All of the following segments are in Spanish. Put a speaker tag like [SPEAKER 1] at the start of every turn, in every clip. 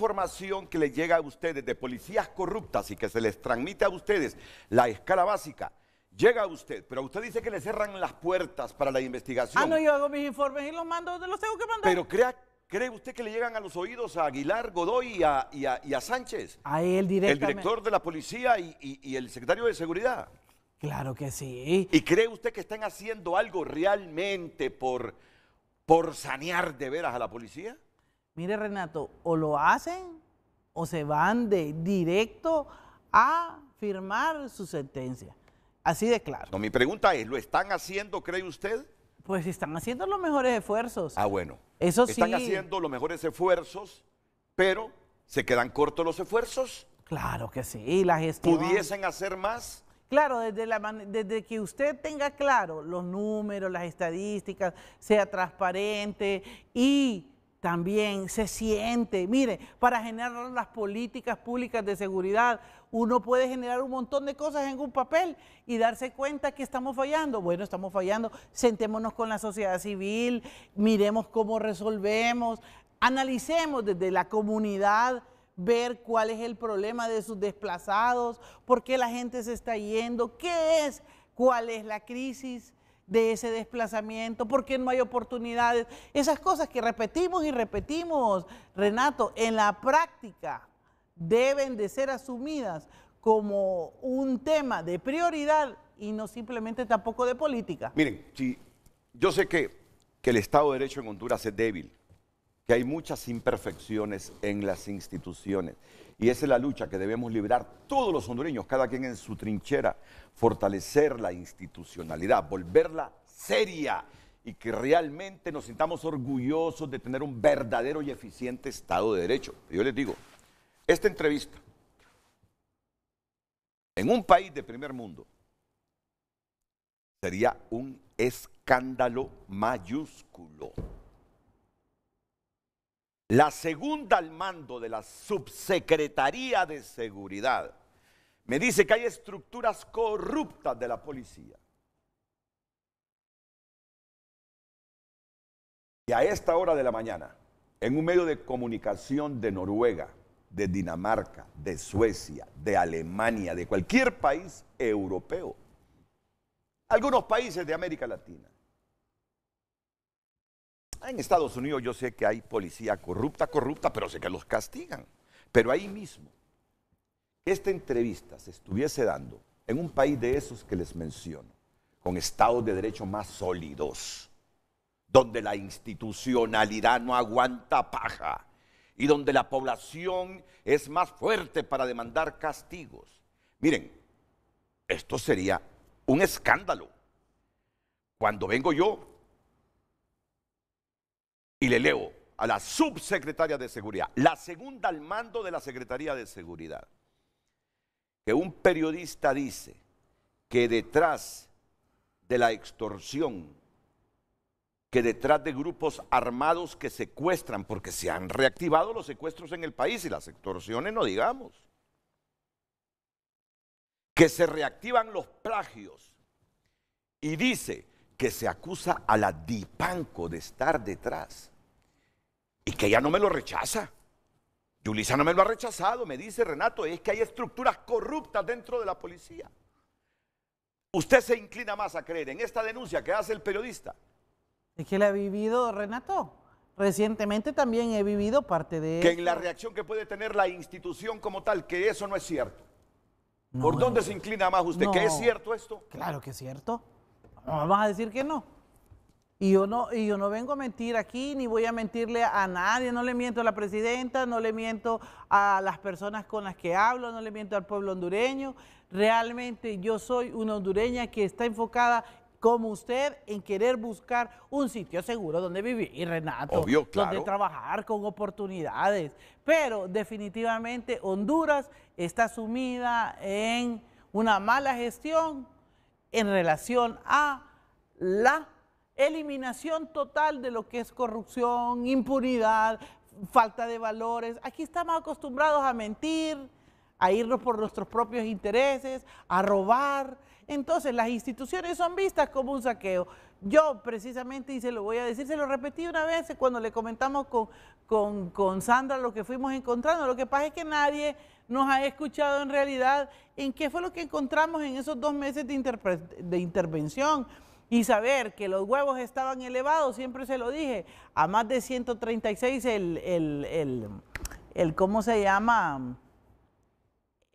[SPEAKER 1] información que les llega a ustedes de policías corruptas y que se les transmite a ustedes la escala básica, llega a usted, pero usted dice que le cerran las puertas para la investigación.
[SPEAKER 2] Ah, no, yo hago mis informes y los mando los tengo que mandar.
[SPEAKER 1] Pero crea, ¿cree usted que le llegan a los oídos a Aguilar, Godoy y a, y a- y a Sánchez?
[SPEAKER 2] a él
[SPEAKER 1] El
[SPEAKER 2] directamente.
[SPEAKER 1] director de la policía y, y- y el secretario de seguridad.
[SPEAKER 2] Claro que sí.
[SPEAKER 1] ¿Y cree usted que están haciendo algo realmente por, por sanear de veras a la policía?
[SPEAKER 2] Mire, Renato, o lo hacen o se van de directo a firmar su sentencia. Así de claro.
[SPEAKER 1] No, mi pregunta es, ¿lo están haciendo, cree usted?
[SPEAKER 2] Pues están haciendo los mejores esfuerzos.
[SPEAKER 1] Ah, bueno.
[SPEAKER 2] Eso
[SPEAKER 1] Están
[SPEAKER 2] sí.
[SPEAKER 1] haciendo los mejores esfuerzos, pero ¿se quedan cortos los esfuerzos?
[SPEAKER 2] Claro que sí, la gestión.
[SPEAKER 1] ¿Pudiesen hacer más?
[SPEAKER 2] Claro, desde, la, man- desde que usted tenga claro los números, las estadísticas, sea transparente y también se siente. Mire, para generar las políticas públicas de seguridad, uno puede generar un montón de cosas en un papel y darse cuenta que estamos fallando. Bueno, estamos fallando. Sentémonos con la sociedad civil, miremos cómo resolvemos, analicemos desde la comunidad ver cuál es el problema de sus desplazados, por qué la gente se está yendo, qué es, cuál es la crisis de ese desplazamiento, por qué no hay oportunidades, esas cosas que repetimos y repetimos, Renato, en la práctica deben de ser asumidas como un tema de prioridad y no simplemente tampoco de política.
[SPEAKER 1] Miren, si yo sé que, que el Estado de Derecho en Honduras es débil, que hay muchas imperfecciones en las instituciones. Y esa es la lucha que debemos librar todos los hondureños, cada quien en su trinchera, fortalecer la institucionalidad, volverla seria y que realmente nos sintamos orgullosos de tener un verdadero y eficiente Estado de Derecho. Yo les digo, esta entrevista en un país de primer mundo sería un escándalo mayúsculo. La segunda al mando de la Subsecretaría de Seguridad me dice que hay estructuras corruptas de la policía. Y a esta hora de la mañana, en un medio de comunicación de Noruega, de Dinamarca, de Suecia, de Alemania, de cualquier país europeo, algunos países de América Latina, en Estados Unidos yo sé que hay policía corrupta, corrupta, pero sé que los castigan. Pero ahí mismo, esta entrevista se estuviese dando en un país de esos que les menciono, con estados de derecho más sólidos, donde la institucionalidad no aguanta paja y donde la población es más fuerte para demandar castigos. Miren, esto sería un escándalo. Cuando vengo yo y le leo a la subsecretaria de Seguridad, la segunda al mando de la Secretaría de Seguridad, que un periodista dice que detrás de la extorsión, que detrás de grupos armados que secuestran, porque se han reactivado los secuestros en el país y las extorsiones no digamos, que se reactivan los plagios y dice que se acusa a la Dipanco de estar detrás y que ella no me lo rechaza. Yulisa no me lo ha rechazado, me dice Renato, es que hay estructuras corruptas dentro de la policía. Usted se inclina más a creer en esta denuncia que hace el periodista.
[SPEAKER 2] Es que la he vivido, Renato. Recientemente también he vivido parte de
[SPEAKER 1] Que en la reacción que puede tener la institución como tal, que eso no es cierto.
[SPEAKER 2] No,
[SPEAKER 1] ¿Por dónde
[SPEAKER 2] no.
[SPEAKER 1] se inclina más usted? ¿Que es
[SPEAKER 2] No.
[SPEAKER 1] cierto esto?
[SPEAKER 2] Claro que es cierto. No vamos a decir que no. Y yo no, y yo no vengo a mentir aquí, ni voy a mentirle a nadie, no le miento a la presidenta, no le miento a las personas con las que hablo, no le miento al pueblo hondureño. Realmente yo soy una hondureña que está enfocada como usted en querer buscar un sitio seguro donde vivir, Renato.
[SPEAKER 1] Obvio, claro.
[SPEAKER 2] Donde trabajar con oportunidades. Pero definitivamente Honduras está sumida en una mala gestión en relación a la eliminación total de lo que es corrupción, impunidad, falta de valores. Aquí estamos acostumbrados a mentir, a irnos por nuestros propios intereses, a robar. Entonces las instituciones son vistas como un saqueo. Yo precisamente, y se lo voy a decir, se lo repetí una vez cuando le comentamos con, con, con Sandra lo que fuimos encontrando. Lo que pasa es que nadie nos ha escuchado en realidad en qué fue lo que encontramos en esos dos meses de, de intervención y saber que los huevos estaban elevados, siempre se lo dije, a más de 136 el, el, el, el ¿cómo se llama?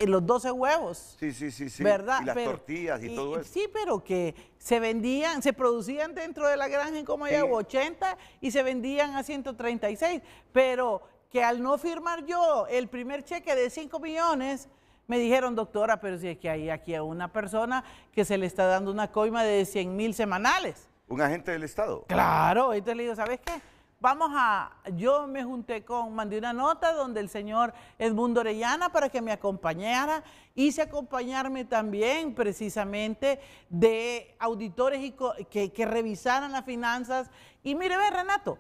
[SPEAKER 2] Los 12 huevos.
[SPEAKER 1] Sí, sí, sí, sí.
[SPEAKER 2] ¿Verdad?
[SPEAKER 1] Y las tortillas y, todo eso.
[SPEAKER 2] Sí, pero que se vendían, se producían dentro de la granja en como ya 80 y se vendían a 136. Pero que al no firmar yo el primer cheque de 5 millones, me dijeron, doctora, pero si es que hay aquí a una persona que se le está dando una coima de 100 mil semanales.
[SPEAKER 1] ¿Un agente del Estado?
[SPEAKER 2] Claro, entonces le digo, ¿sabes qué? Vamos a, yo me junté con, mandé una nota donde el señor Edmundo Orellana para que me acompañara, hice acompañarme también precisamente de auditores y que, que revisaran las finanzas. Y mire, ve Renato,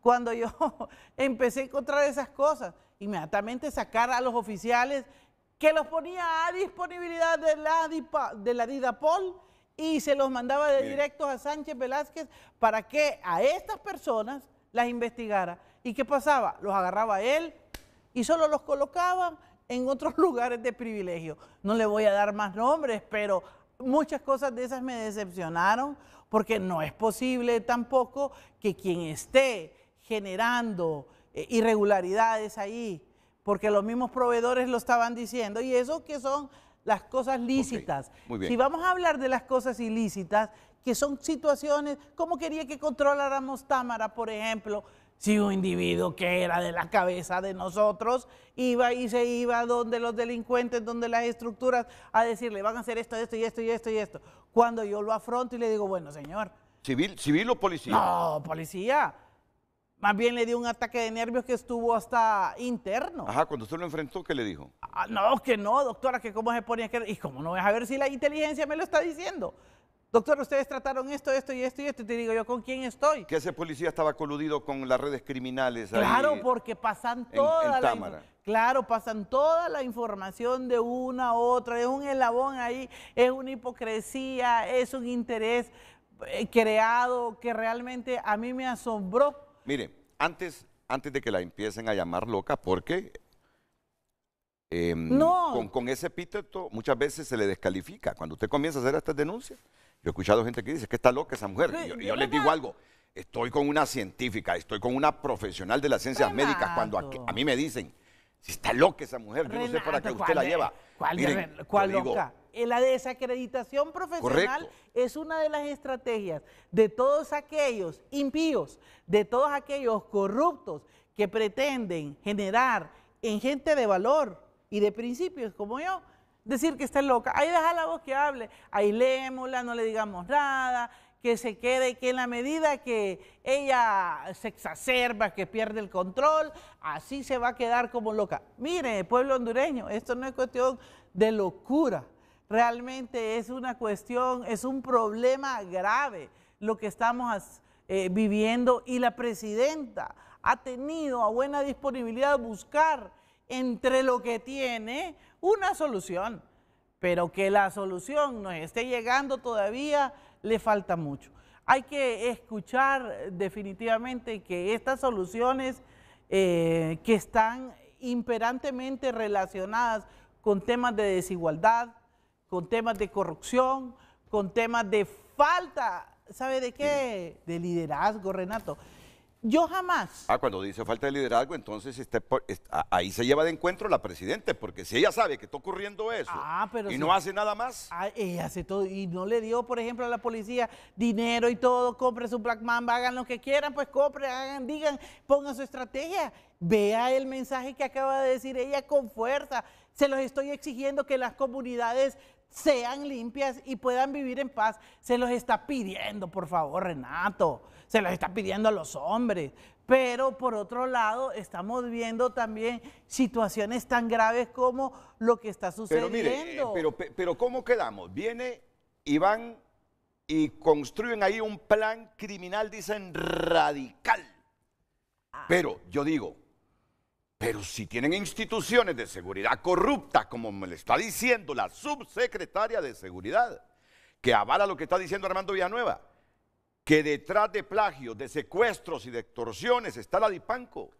[SPEAKER 2] cuando yo empecé a encontrar esas cosas, inmediatamente sacar a los oficiales que los ponía a disponibilidad de la, de la DIDAPOL y se los mandaba de directos a Sánchez Velázquez para que a estas personas las investigara. ¿Y qué pasaba? Los agarraba él y solo los colocaba en otros lugares de privilegio. No le voy a dar más nombres, pero muchas cosas de esas me decepcionaron porque no es posible tampoco que quien esté generando eh, irregularidades ahí porque los mismos proveedores lo estaban diciendo, y eso que son las cosas lícitas. Si vamos a hablar de las cosas ilícitas, que son situaciones, ¿cómo quería que controláramos Támara, por ejemplo? Si un individuo que era de la cabeza de nosotros iba y se iba donde los delincuentes, donde las estructuras, a decirle, van a hacer esto, esto y esto y esto y esto. Cuando yo lo afronto y le digo, bueno, señor.
[SPEAKER 1] ¿Civil, civil o policía?
[SPEAKER 2] No, policía. Más bien le dio un ataque de nervios que estuvo hasta interno.
[SPEAKER 1] Ajá, cuando usted lo enfrentó, ¿qué le dijo?
[SPEAKER 2] Ah, no, que no, doctora, que cómo se ponía que... Y cómo no vas a ver si la inteligencia me lo está diciendo. Doctor, ustedes trataron esto, esto y esto y esto. Y te digo yo, ¿con quién estoy?
[SPEAKER 1] Que ese policía estaba coludido con las redes criminales.
[SPEAKER 2] Claro, porque pasan toda la... Claro, pasan toda la información de una a otra. Es un eslabón ahí, es una hipocresía, es un interés eh, creado que realmente a mí me asombró
[SPEAKER 1] Mire, antes, antes de que la empiecen a llamar loca, porque em, con, ese epíteto muchas veces se le descalifica. Cuando usted comienza a hacer estas denuncias, yo he escuchado gente que dice que está loca esa mujer. Y yo, les digo algo, estoy con una científica, estoy con una profesional de las ciencias médicas. Cuando a, mí me dicen, si está loca esa mujer, yo no sé para qué usted la lleva.
[SPEAKER 2] ¿Cuál, loca? Eh, la desacreditación profesional es una de las estrategias de todos aquellos impíos, de todos aquellos corruptos que pretenden generar en gente de valor y de principios como yo, decir que está loca. Ahí deja la voz que hable, aislémosla, no le digamos nada, que se quede, que en la medida que ella se exacerba, que pierde el control, así se va a quedar como loca. Mire, pueblo hondureño, esto no es cuestión de locura, realmente es una cuestión, es un problema grave lo que estamos eh, viviendo y la presidenta ha tenido a buena disponibilidad buscar entre lo que tiene una solución, pero que la solución nos esté llegando todavía le falta mucho. Hay que escuchar definitivamente que estas soluciones eh, que están imperantemente relacionadas con temas de desigualdad, con temas de corrupción, con temas de falta, ¿sabe de qué? De liderazgo, Renato. Yo jamás.
[SPEAKER 1] Ah, cuando dice falta de liderazgo, entonces este, ahí se lleva de encuentro la presidenta, porque si ella sabe que está ocurriendo eso ah, y no hace nada más.
[SPEAKER 2] Ah, ella hace todo y no le dio, por ejemplo, a la policía dinero y todo, compre su Black Mamba, hagan lo que quieran, pues compre, hagan, digan, pongan su estrategia. Vea el mensaje que acaba de decir ella con fuerza. Se los estoy exigiendo que las comunidades sean limpias y puedan vivir en paz. Se los está pidiendo, por favor, Renato. Se los está pidiendo a los hombres. Pero por otro lado, estamos viendo también situaciones tan graves como lo que está sucediendo.
[SPEAKER 1] Pero mire, pero, pero ¿cómo quedamos? Viene y van y construyen ahí un plan criminal, dicen radical. Ah. Pero yo digo, pero si tienen instituciones de seguridad corruptas, como me le está diciendo la subsecretaria de Seguridad, que avala lo que está diciendo Armando Villanueva, que detrás de plagios, de secuestros y de extorsiones está la DIPANCO.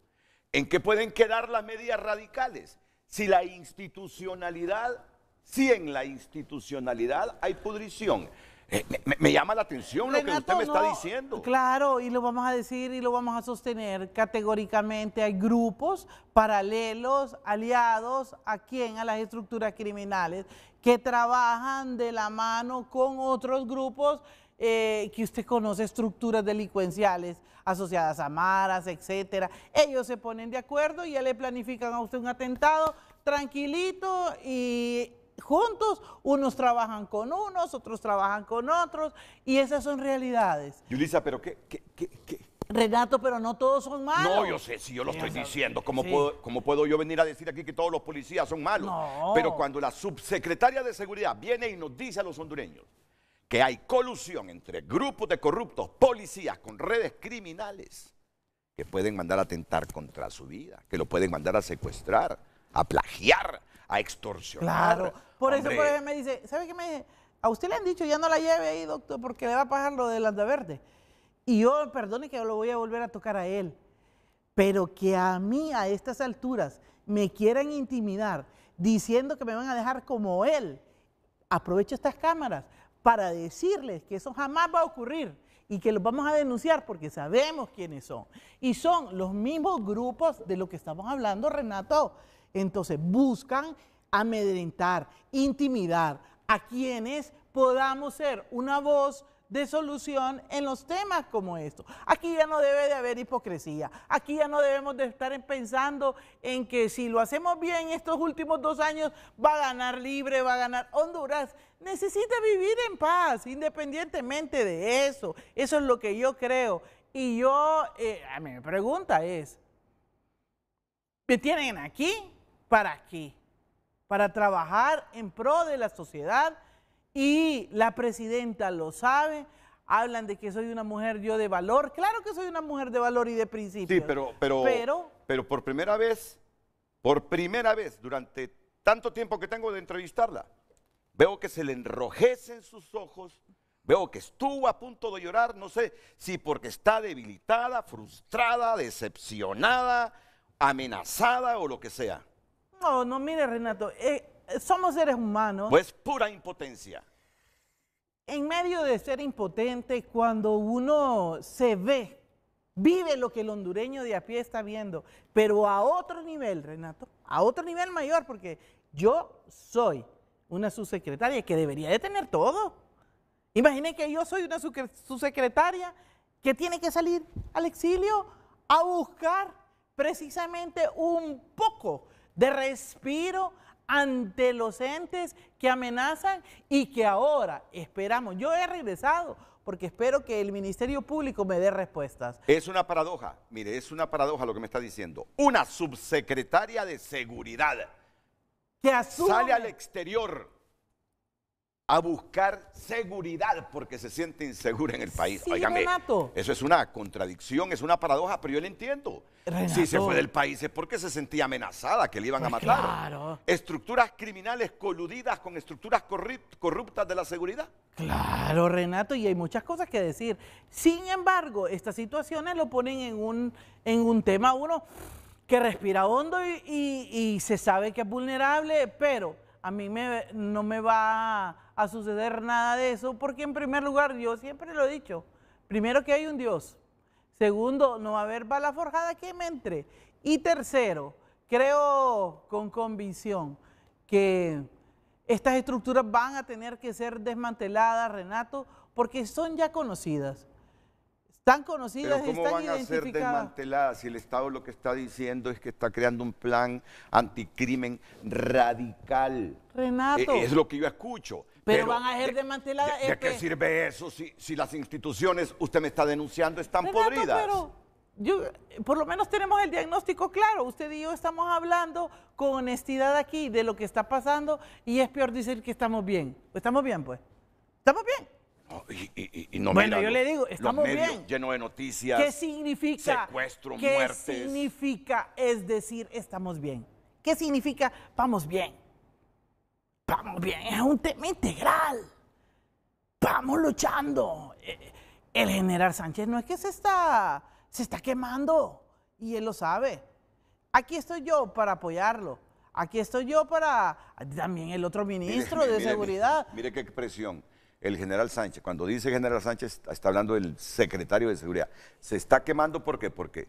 [SPEAKER 1] ¿En qué pueden quedar las medidas radicales? Si la institucionalidad, si en la institucionalidad hay pudrición. Eh, me, me, llama la atención lo que usted me está diciendo.
[SPEAKER 2] Claro, y lo vamos a decir y lo vamos a sostener categóricamente. Hay grupos paralelos, aliados a quién, a las estructuras criminales, que trabajan de la mano con otros grupos eh, que usted conoce estructuras delincuenciales asociadas a maras, etcétera. Ellos se ponen de acuerdo y ya le planifican a usted un atentado tranquilito y juntos, unos trabajan con unos, otros trabajan con otros, y esas son realidades.
[SPEAKER 1] Yulisa, pero ¿qué, qué, qué,
[SPEAKER 2] Renato, pero no todos son malos.
[SPEAKER 1] No, yo sé, si yo lo estoy diciendo. ¿Cómo, puedo, ¿Cómo puedo yo venir a decir aquí que todos los policías son malos?
[SPEAKER 2] No.
[SPEAKER 1] Pero cuando la subsecretaria de Seguridad viene y nos dice a los hondureños que hay colusión entre grupos de corruptos policías con redes criminales que pueden mandar a atentar contra su vida, que lo pueden mandar a secuestrar, a plagiar, a extorsionar.
[SPEAKER 2] Claro, por eso por me dice, ¿sabe qué me dice? A usted le han dicho, ya no la lleve ahí, doctor, porque le va a pagar lo de las de verde. Y yo, perdone que lo voy a volver a tocar a él, pero que a mí a estas alturas me quieran intimidar diciendo que me van a dejar como él, aprovecho estas cámaras para decirles que eso jamás va a ocurrir y que los vamos a denunciar porque sabemos quiénes son. Y son los mismos grupos de lo que estamos hablando, Renato. Entonces buscan amedrentar, intimidar a quienes podamos ser una voz de solución en los temas como estos. Aquí ya no debe de haber hipocresía. Aquí ya no debemos de estar pensando en que si lo hacemos bien estos últimos dos años va a ganar libre, va a ganar Honduras. Necesita vivir en paz, independientemente de eso. Eso es lo que yo creo. Y yo, eh, a mí me pregunta es, ¿me tienen aquí? ¿Para qué? Para trabajar en pro de la sociedad y la presidenta lo sabe. Hablan de que soy una mujer yo de valor. Claro que soy una mujer de valor y de principio.
[SPEAKER 1] Sí, pero, pero, pero, por primera vez, por primera vez durante tanto tiempo que tengo de entrevistarla, veo que se le enrojecen sus ojos, veo que estuvo a punto de llorar, no sé si porque está debilitada, frustrada, decepcionada, amenazada o lo que sea.
[SPEAKER 2] No, no, mire Renato, eh, somos seres humanos.
[SPEAKER 1] Pues pura impotencia.
[SPEAKER 2] En medio de ser impotente, cuando uno se ve, vive lo que el hondureño de a pie está viendo, pero a otro nivel, Renato, a otro nivel mayor, porque yo soy una subsecretaria que debería de tener todo. Imagine que yo soy una subsecretaria que tiene que salir al exilio a buscar precisamente un poco de respiro ante los entes que amenazan y que ahora esperamos. Yo he regresado porque espero que el Ministerio Público me dé respuestas.
[SPEAKER 1] Es una paradoja, mire, es una paradoja lo que me está diciendo. Una subsecretaria de seguridad que sale al exterior a buscar seguridad porque se siente insegura en el país.
[SPEAKER 2] Sí, Renato.
[SPEAKER 1] eso es una contradicción, es una paradoja, pero yo le entiendo. Si se fue del país es porque se sentía amenazada, que le iban a pues matar.
[SPEAKER 2] Claro.
[SPEAKER 1] Estructuras criminales coludidas con estructuras corruptas de la seguridad.
[SPEAKER 2] Claro, Renato, y hay muchas cosas que decir. Sin embargo, estas situaciones lo ponen en un, en un tema uno que respira hondo y, y se sabe que es vulnerable, pero a mí me, no me va a suceder nada de eso, porque en primer lugar, yo siempre lo he dicho, primero que hay un Dios, segundo, no va a haber bala forjada que me entre, y tercero, creo con convicción que estas estructuras van a tener que ser desmanteladas, Renato, porque son ya conocidas están conocidas
[SPEAKER 1] Pero ¿cómo van a ser desmanteladas si el Estado lo que está diciendo es que está creando un plan anticrimen radical?
[SPEAKER 2] Renato.
[SPEAKER 1] E, es lo que yo escucho.
[SPEAKER 2] Pero, van a ser desmanteladas.
[SPEAKER 1] ¿De, qué sirve eso si, si, las instituciones, usted me está denunciando, están podridas?
[SPEAKER 2] Pero yo, por lo menos tenemos el diagnóstico claro. Usted y yo estamos hablando con honestidad aquí de lo que está pasando y es peor decir que estamos bien. ¿Estamos bien, pues? ¿Estamos bien?
[SPEAKER 1] y, no
[SPEAKER 2] bueno, yo le digo, estamos bien.
[SPEAKER 1] Lleno de noticias.
[SPEAKER 2] ¿Qué significa?
[SPEAKER 1] Secuestro,
[SPEAKER 2] ¿Qué
[SPEAKER 1] muertes.
[SPEAKER 2] significa? Es decir, estamos bien. ¿Qué significa? Vamos bien. Vamos bien. Es un tema integral. Vamos luchando. Eh, el general Sánchez no es que se está, se está quemando y él lo sabe. Aquí estoy yo para apoyarlo. Aquí estoy yo para también el otro ministro
[SPEAKER 1] Mire,
[SPEAKER 2] de
[SPEAKER 1] mire,
[SPEAKER 2] seguridad.
[SPEAKER 1] Mire, mire qué expresión. El general Sánchez, cuando dice general Sánchez, está hablando del secretario de seguridad. Se está quemando ¿por qué? Porque,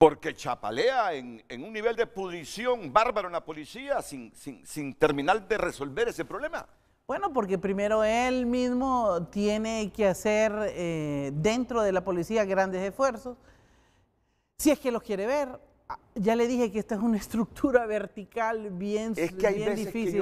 [SPEAKER 1] porque chapalea en, en un nivel de pudrición bárbaro en la policía sin, sin, sin terminar de resolver ese problema.
[SPEAKER 2] Bueno, porque primero él mismo tiene que hacer eh, dentro de la policía grandes esfuerzos. Si es que los quiere ver, Ah, ya le dije que esta es una estructura vertical bien,
[SPEAKER 1] Es que hay
[SPEAKER 2] bien
[SPEAKER 1] veces que
[SPEAKER 2] difícil.